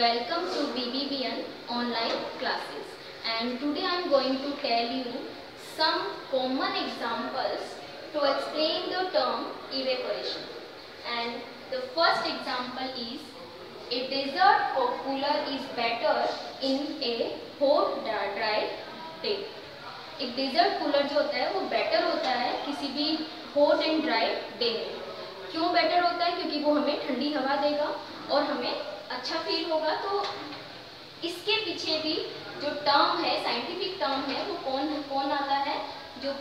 Welcome to BBBN online classes and today I am going to tell you some common examples to explain the term evaporation and the first example is a desert cooler is better in a hot dry day एक desert cooler जो होता है वो better होता है किसी भी hot and dry day में क्यों बेटर होता है क्योंकि वो हमें ठंडी हवा देगा और हमें अच्छा फील होगा तो इसके पीछे भी जो टर्म है साइंटिफिक टर्म है, वो कौन कौन आता है? जो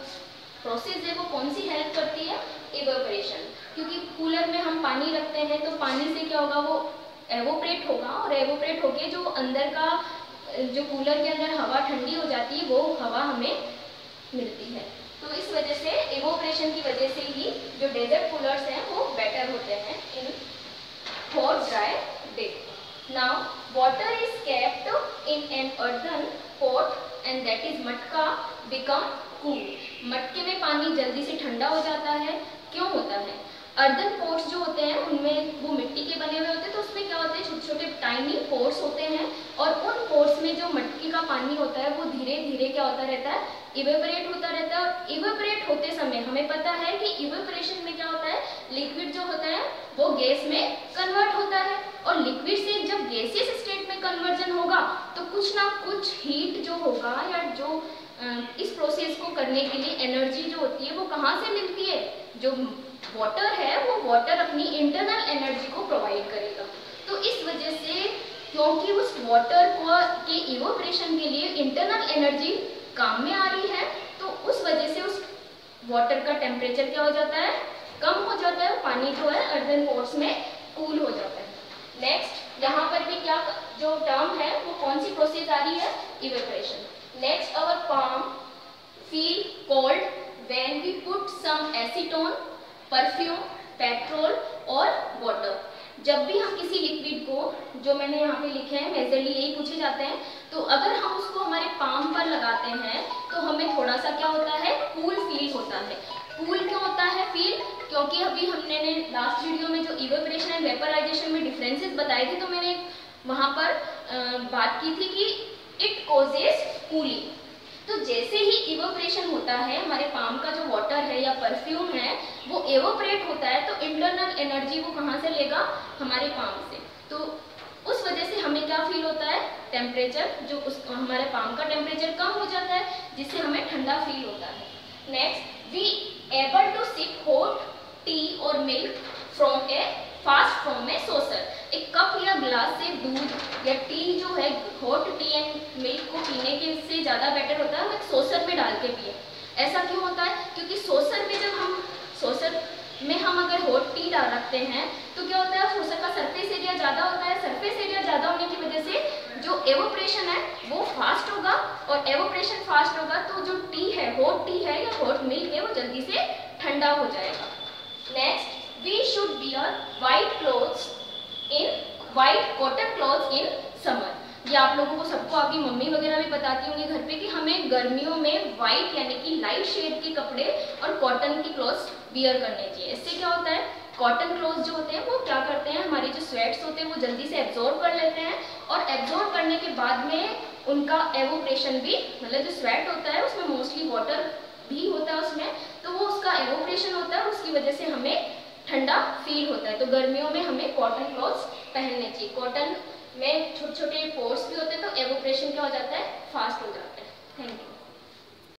प्रोसेस है, वो कौन सी हेल्प करती है? एवोपरेशन क्योंकि कूलर में हम पानी रखते हैं तो पानी से क्या होगा? वो एवोपरेट होगा और एवोपरेट होके जो अंदर का, जो कूलर के अंदर हवा ठंडी हो जाती है, वो हवा हमें मिलती है। तो इस वजह से एवोपरेशन की वजह से ही जो डेजर्ट कूलर्स हैं, वो बेटर होते हैं इन hot, dry day. Now, water is kept in an earthen pot and that is मटका become cool. मटके में पानी जल्दी से ठंडा हो जाता है। क्यों होता है? अर्दन पोर्ट्स जो होते हैं, उनमें वो मिट्टी के बने हुए होते हैं तो उसमें क्या होते हैं? छोटे छोटे टाइनी पोर्ट्स होते हैं और उन पोर्ट्स में जो मटके का पानी होता है, वो धीरे धीरे क्या होता रहता है? इवेपरेट होता रहता है और इवेपरेट होते समय हमें पता है कि इवेपरेशन में क्या होता है? लिक्विड जो होता है, वो गैस में कन्वर्ट होता है और लिक्विड से जब गैसियस स्टेट में कन्वर्जन होगा तो कुछ ना कुछ हीट जो होगा या जो इस प्रोसेस को करने के लिए एनर्जी जो होती है, वो कहाँ से मिलती है? जो वाटर है, वो वाटर अपनी इंटरनल एनर्जी को प्रोवाइड करेगा। तो इस वजह से क्योंकि उस वाटर को, के इवोपरेशन के लिए इंटरनल एनर्जी काम में आ रही है तो उस वजह से उस वाटर का टेम्परेचर क्या हो जाता है? कम हो जाता है पानी जो है अर्दन पोर्स में कूल हो जाता है। नेक्स्ट यहाँ पर भी क्या जो टर्म है, वो कौन सी प्रोसेस आ रही है? Evaporation next our palm feel cold when we put some acetone perfume petrol और वाटर जब भी हम किसी लिक्विड को, जो मैंने यहाँ पे लिखे हैं मेजरली यही पूछे जाते हैं तो अगर हम उसको हमारे पाम पर लगाते हैं तो हमें थोड़ा सा क्या होता है? कूल फील होता है. कूल क्यों होता है फील क्योंकि अभी हमने लास्ट वीडियो में जो इवेपरेशन एंड वेपराइजेशन में डिफरेंसेस बताए थे तो मैंने वहाँ पर बात की थी कि इट कोजेस कूलिंग तो जैसे ही इवोपरेशन होता है, हमारे पाम का जो वाटर है या परफ्यूम है, वो एवोपरेट होता है तो इंटरनल एनर्जी वो कहाँ से लेगा? हमारे पाम से. तो उस वजह से हमें क्या फील होता है? टेम्परेचर जो उस, हमारे पाम का टेम्परेचर कम हो जाता है, जिससे हमें ठंडा फील होता है. Next we able to sip hot tea और milk from a fast form में सोसर एक कप या ग्लास से दूध या टी जो है हॉट टी एंड मिल्क को पीने के से ज़्यादा बेटर होता है, हम एक सोसर में डाल के पिए। ऐसा क्यों होता है? क्योंकि सोसर में जब हम सोसर में हम अगर हॉट टी डाल रखते हैं तो क्या होता है सोसर का सरफेस एरिया ज़्यादा होता है। सरफेस एरिया ज़्यादा होने की वजह से जो एवोपरेशन है, वो फास्ट होगा और एवोपरेशन फास्ट होगा तो जो टी है हॉट टी है या हॉट मिल्क है, वो जल्दी से ठंडा हो जाएगा। Next we should wear white clothes in, white cotton clothes in summer. ये आप लोगों को सबको आपकी मम्मी वगैरह भी बताती होंगी घर पे कि हमें गर्मियों में वाइट यानी कि लाइट शेड के कपड़े और कॉटन की क्लॉथ्स वियर करने चाहिए। इससे क्या होता है? कॉटन क्लॉथ जो होते हैं, वो क्या करते हैं? हमारे जो स्वेट्स होते हैं, वो जल्दी से एब्जॉर्ब कर लेते हैं और एब्जॉर्ब करने के बाद में उनका एवोप्रेशन भी मतलब जो स्वेट होता है, उसमें मोस्टली वाटर भी होता है उसमें तो वो उसका एवोप्रेशन होता है उसकी वजह से हमें ठंडा फील होता है। तो गर्मियों में हमें कॉटन क्लॉथ्स पहनने चाहिए। कॉटन में छोटे छोटे पोर्स भी होते हैं तो एवोप्रेशन क्या हो जाता है? फास्ट हो जाता है। Thank you